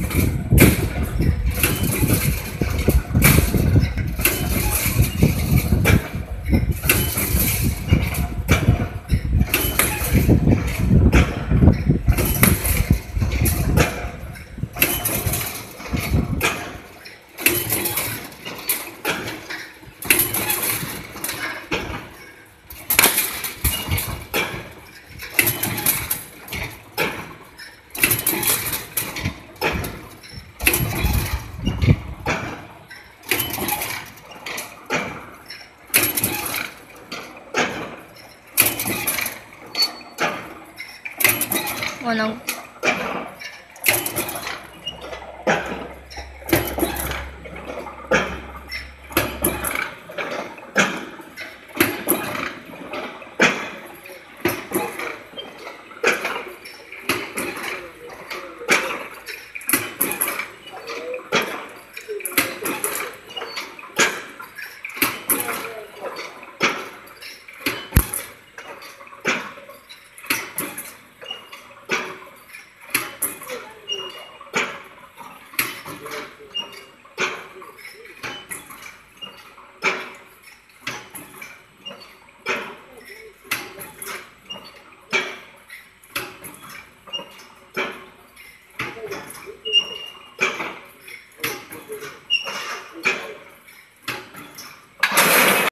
Mm-hmm. 我能